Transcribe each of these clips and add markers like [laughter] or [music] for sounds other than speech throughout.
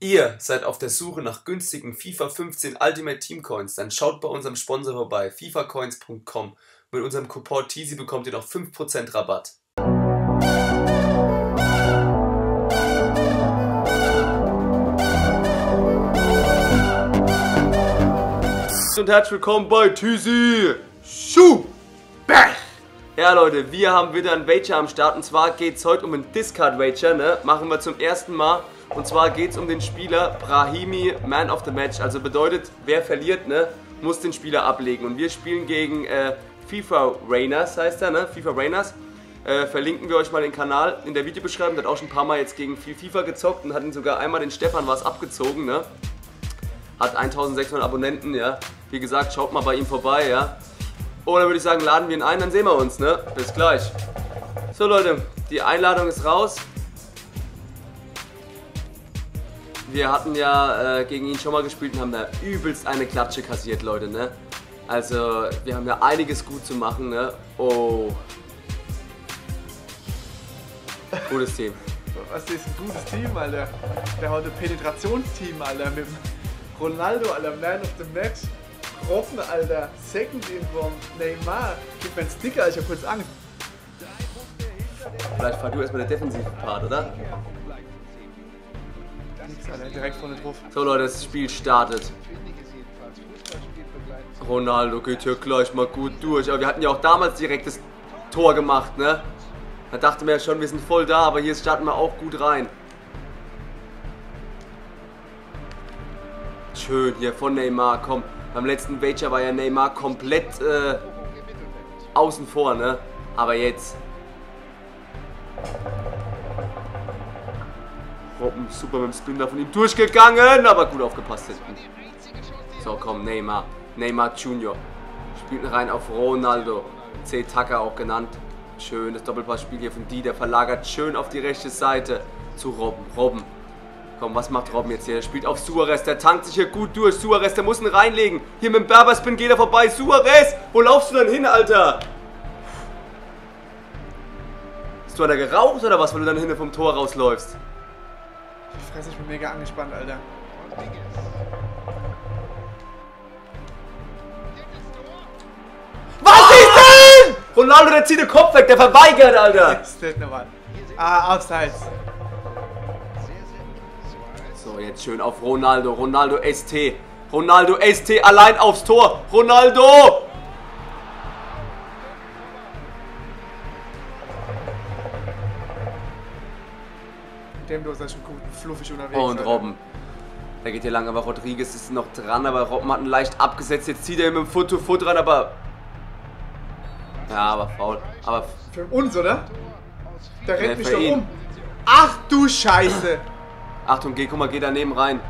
Ihr seid auf der Suche nach günstigen FIFA 15 Ultimate Team Coins, dann schaut bei unserem Sponsor vorbei, fifacoins.com. Mit unserem Coupon TEASY bekommt ihr noch 5% Rabatt. Und herzlich willkommen bei TEASY Schuh! Ja Leute, wir haben wieder ein Wager am Start und zwar geht es heute um einen Discard Wager, ne? Machen wir zum ersten Mal und zwar geht es um den Spieler Brahimi Man of the Match. Also bedeutet, wer verliert, ne, muss den Spieler ablegen. Und wir spielen gegen äh, FIFA Rainers, heißt er, ne? FIFA Rainers. Äh, verlinken wir euch mal den Kanal in der Videobeschreibung. Der hat auch schon ein paar Mal jetzt gegen viel FIFA gezockt und hat ihn sogar einmal den Stefan was abgezogen, ne? Hat 1600 Abonnenten, ja. Wie gesagt, schaut mal bei ihm vorbei, ja. Dann würde ich sagen, laden wir ihn ein, dann sehen wir uns, ne? Bis gleich. So Leute, die Einladung ist raus. Wir hatten ja äh, gegen ihn schon mal gespielt und haben da übelst eine Klatsche kassiert, Leute, ne? Also, wir haben ja einiges gut zu machen, ne? Oh. Gutes Team. Was ist ein gutes Team, Alter? Der hat ein Penetrationsteam, Alter, mit Ronaldo, Alter, Man of the Match. Robben, Alter, Second Inform, Neymar. Gib mir einen Sticker, ich hab kurz Angst. Vielleicht fahr du erstmal der defensive Part, oder? Nix, Alter, direkt vorne drauf. So Leute, das Spiel startet. Ronaldo geht hier gleich mal gut durch. Aber wir hatten ja auch damals direkt das Tor gemacht, ne? Da dachte man ja schon, wir sind voll da, aber hier starten wir auch gut rein. Schön hier von Neymar, komm. Beim letzten Wager war ja Neymar komplett äh, außen vor, ne? Aber jetzt. Robben super mit dem Spin da von ihm durchgegangen, aber gut aufgepasst hinten. So, komm, Neymar. Neymar Junior. Spielt rein auf Ronaldo. C. Tucker auch genannt. Schön, das Doppelpassspiel hier von die, der verlagert schön auf die rechte Seite zu Robben. Robben. Komm, was macht Robben jetzt hier? Er spielt auf Suarez, der tankt sich hier gut durch. Suarez, der muss ihn reinlegen. Hier mit dem Berberspin geht er vorbei. Suarez, wo laufst du denn hin, Alter? Hast du da geraucht oder was, wenn du dann hinten vom Tor rausläufst? Fresse, ich bin mega angespannt, Alter. Was ist denn? Ronaldo, der zieht den Kopf weg, der verweigert, Alter. [laughs] Ist nicht normal. Ah, abseits. So, jetzt schön auf Ronaldo. Ronaldo ST. Ronaldo ST allein aufs Tor. Ronaldo! Mit dem du ist schon gut fluffig unterwegs. Und Alter. Robben. Der geht hier lang, aber Rodriguez ist noch dran, aber Robben hat ihn leicht abgesetzt. Jetzt zieht er ihm mit dem Foot to Foot ran, aber. Ja, aber faul. Aber Für uns, oder? Der rennt mich doch um. Ach du Scheiße. Achtung, geh, guck mal, geh daneben rein.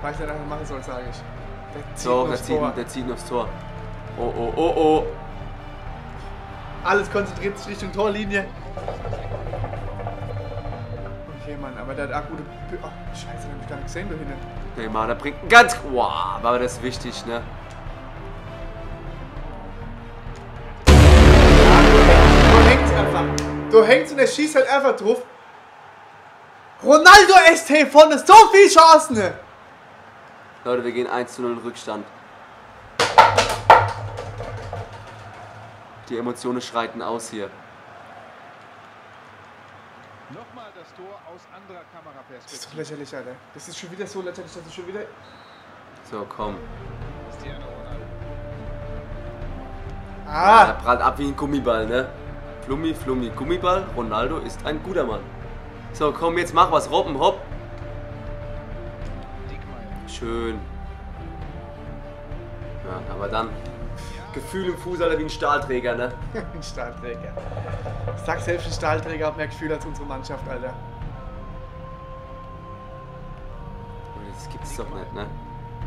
Weiß nicht, was er machen soll, sage ich. Der zieht So, der zieht, der zieht ihn aufs Tor. Oh, oh, oh, oh. Alles konzentriert sich Richtung Torlinie. Okay, Mann, aber der hat auch gute. B oh, Scheiße, den hab ich gar nicht gesehen, da hinten. Neymar, der bringt einen ganz. Wow, aber das ist wichtig, ne? Du hängst einfach. Du hängst und er schießt halt einfach drauf. Ronaldo ST vorne, so viel Chancen. ne? Leute, wir gehen 1 zu 0 in Rückstand. Die Emotionen schreiten aus hier. Nochmal das Tor aus anderer Das ist doch Kameraperspektive. lächerlich, Alter. Das ist schon wieder so lächerlich, dass ich schon wieder. So, komm. Ronaldo. Er Ah! prallt ab wie ein Gummiball, ne? Flummi, Flummi, Gummiball. Ronaldo ist ein guter Mann. So, komm, jetzt mach was. Robben, hopp. Schön. Ja, aber dann. Gefühl im Fuß, Alter, wie ein Stahlträger, ne? [laughs] Ein Stahlträger. Ich sag selbst, ein Stahlträger hat mehr Gefühl als unsere Mannschaft, Alter. Das gibt's doch nicht, ne?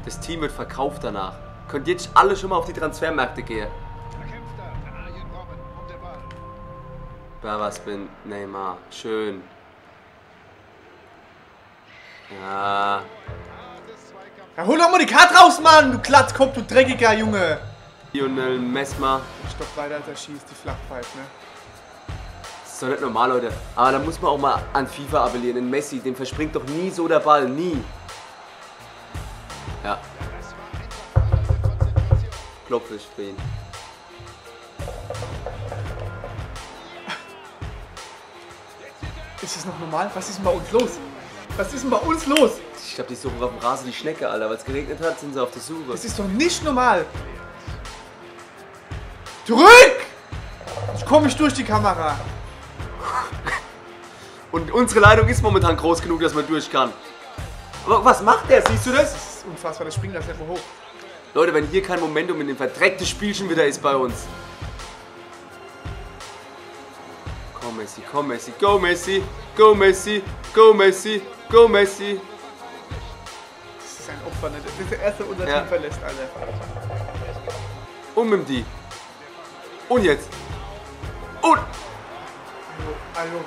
Das Team wird verkauft danach. Könnt jetzt alle schon mal auf die Transfermärkte gehen. Ball. Berberspin, Neymar, schön. Ja. Ja, hol doch mal die Karte raus, Mann! Du Glatzkopf, du dreckiger Junge! Lionel Mesmer, Stopp weiter, als er schießt, die Flachpfeife, ne? ist doch nicht normal, Leute. Aber da muss man auch mal an FIFA appellieren. In Messi, dem verspringt doch nie so der Ball. Nie. Ja. Klopfe ich für ihn. Ist das noch normal? Was ist denn bei uns los? Was ist denn bei uns los? Ich glaube, die suchen auf dem Rasen die Schnecke, Alter. Weil es geregnet hat, sind sie auf der Suche. Das ist doch nicht normal. Zurück! Ich komme nicht durch die Kamera. Und unsere Leitung ist momentan groß genug, dass man durch kann. Aber was macht der? Siehst du das? Das ist unfassbar, das springt das einfach hoch. Leute, wenn hier kein Momentum in dem verdreckten Spielchen wieder ist bei uns. Komm Messi, komm Messi, go Messi, go Messi, go Messi, go Messi. Das ist ein Opfer, ne? Das ist der erste, unser Ja. Team verlässt, Alter. Und mit dem die. Und jetzt. Und. Hallo, hallo.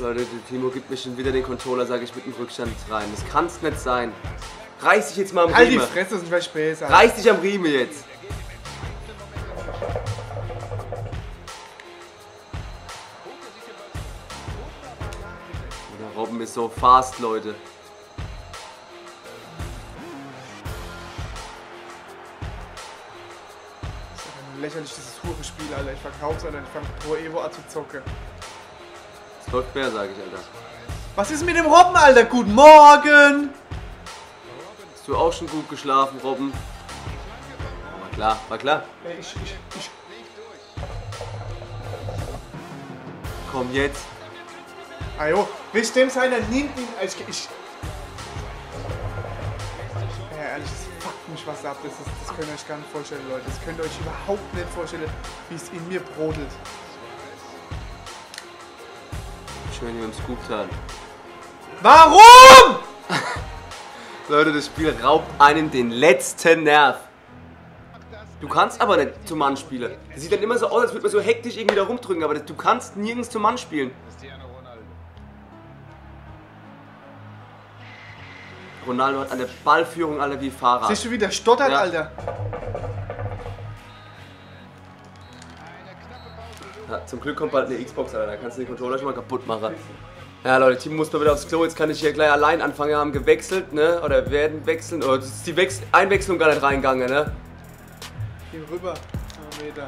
Leute, der Timo gibt mir schon wieder den Controller, sage ich, mit dem Rückstand rein. Das kann's nicht sein. Reiß dich jetzt mal am Halt die Riemen. Fresse, das ist ein Späße. Alter. Reiß dich am Riemen jetzt. Der Robben ist so fast, Leute. Lächerlich, dieses Hurenspiel, Alter. Ich verkauf's, Alter. Ich fang Pro Evo an zu zocken. Es läuft mehr, sage ich, Alter. Was ist mit dem Robben, Alter? Guten Morgen! Hast du auch schon gut geschlafen, Robben? War klar, war klar. Ey, ich, ich, ich. Komm jetzt. Ajo, wisst dem seiner nimmt ihn. Ich, ich. Das mich was ab. Das, ist, das könnt ihr euch gar nicht vorstellen, Leute. Das könnt ihr euch überhaupt nicht vorstellen, wie es in mir brodelt. Schön hier im Scoop-Tal. Warum? [laughs] Leute, das Spiel raubt einem den letzten Nerv. Du kannst aber nicht zum Mann spielen. Das sieht dann immer so aus, als würde man so hektisch irgendwie da rumdrücken, aber das- du kannst nirgends zum Mann spielen. Ronaldo. Hat eine Ballführung alle wie Fahrer. Siehst du, wie der stottert, Ja. Alter? Ja, zum Glück kommt bald eine Xbox, Alter. Da kannst du den Controller schon mal kaputt machen. Ja, Leute, Team muss mal wieder aufs Klo. Jetzt kann ich hier gleich allein anfangen. Wir haben gewechselt, ne? Oder werden wechseln. Oder ist die Wechsel Einwechslung gar nicht reingegangen, ne? Hier rüber. Einen Meter.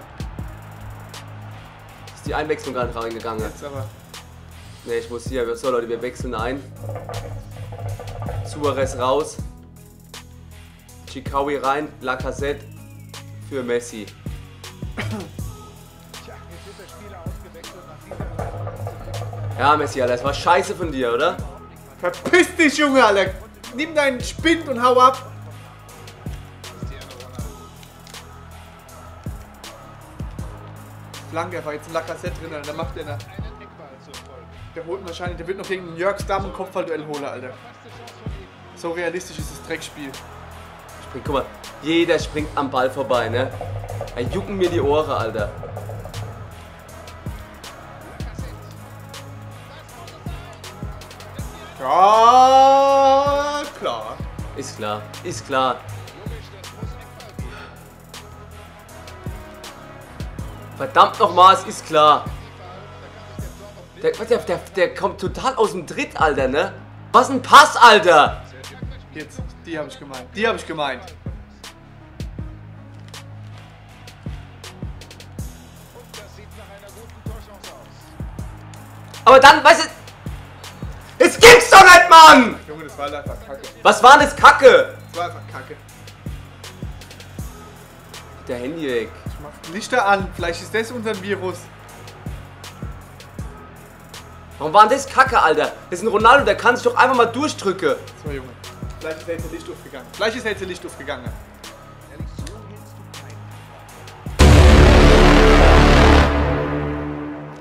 Ist die Einwechslung gar nicht reingegangen. Jetzt aber. Ne, ich muss hier. So, Leute, wir wechseln ein. Suarez raus. Chikawi rein. Lacazette für Messi. Nach Ja, Messi, Alter, das war scheiße von dir, oder? Verpiss dich, Junge, Alter! Nimm deinen Spind und hau ab! Flanke, war jetzt ein Lacazette drin, Alter. Da macht der. Folge. Der holt wahrscheinlich, der wird noch gegen Jörg Stamm ein Kopfballduell holen, Alter. So realistisch ist das Dreckspiel. Guck mal, jeder springt am Ball vorbei, ne? Da jucken mir die Ohren, Alter. Ja, klar. Ist klar, ist klar. Verdammt nochmal, es ist klar. Der, der, der, der kommt total aus dem Tritt, Alter, ne? Was ein Pass, Alter! Jetzt, die habe ich gemeint. Die habe ich gemeint. Aber dann, weißt du. Es gibt's doch nicht, Mann! Junge, das war einfach kacke. Was war denn das Kacke? Das war einfach kacke. Der Handy weg. Ich mach Lichter an. Vielleicht ist das unser Virus. Warum war denn das Kacke, Alter? Das ist ein Ronaldo, der kann sich doch einfach mal durchdrücken. So, Junge. Vielleicht ist jetzt ein Licht aufgegangen. Vielleicht ist jetzt ein Licht aufgegangen.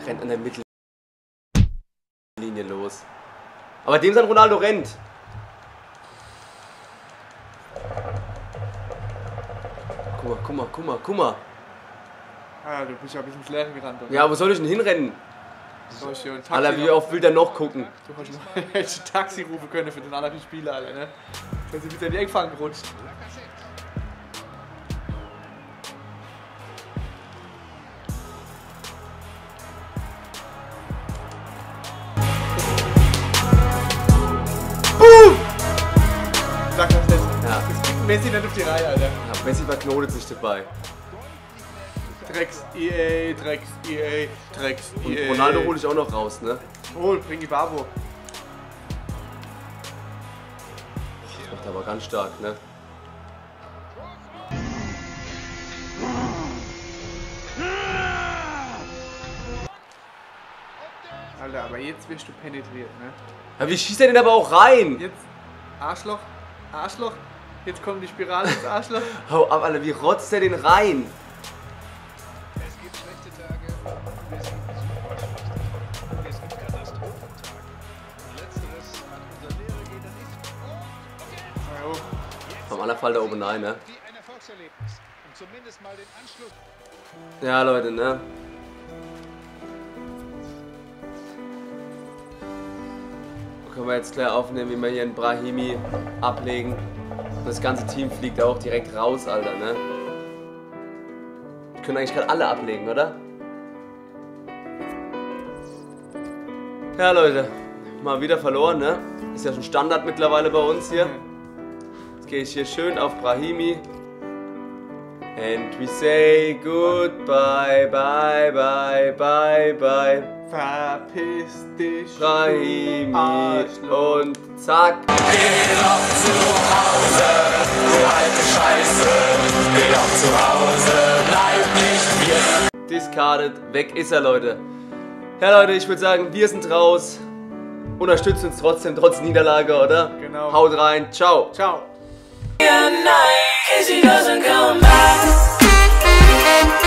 Rennt an der Mittellinie los. Aber dem sein Ronaldo rennt. Guck mal, guck mal, guck mal, guck mal. Ah, du bist ja ein bisschen ins Leere gerannt. Oder? Ja, wo soll ich denn hinrennen? Alter, wie oft will der noch gucken? Du hast noch ein Taxi rufen können für den anderen Spieler, Alter, ne? Dann sind wieder in die Eckfahne gerutscht. Boom! Sag jetzt. Kriegt Messi nicht auf die Reihe, Alter. Ja, Messi verknotet sich dabei. Drecks EA, Drecks EA, Drecks Und EA. Ronaldo hole ich auch noch raus, ne? Hol, bring die Babo. Macht aber ganz stark, ne? Alter, aber jetzt wirst du penetriert, ne? Ja, wie schießt er denn aber auch rein? Jetzt Arschloch, Arschloch. Jetzt kommt die Spirale ins Arschloch. [laughs] Hau ab, Alter, wie rotzt er den rein? Und zumindest mal den Anschluss. Ja, Leute, ne? Können wir jetzt gleich aufnehmen, wie wir hier in Brahimi ablegen. Das ganze Team fliegt auch direkt raus, Alter, ne? Wir können eigentlich gerade alle ablegen, oder? Ja, Leute, mal wieder verloren, ne? Ist ja schon Standard mittlerweile bei uns hier. Gehe ich hier schön auf Brahimi. And we say goodbye, bye, bye, bye, bye. Verpiss dich. Brahimi Arschloch. und zack. Discarded, weg ist er, Leute. Ja, Leute, ich würde sagen, wir sind raus. Unterstützt uns trotzdem, trotz Niederlage, oder? Genau. Haut rein, ciao. Ciao. at night, cause he doesn't come back.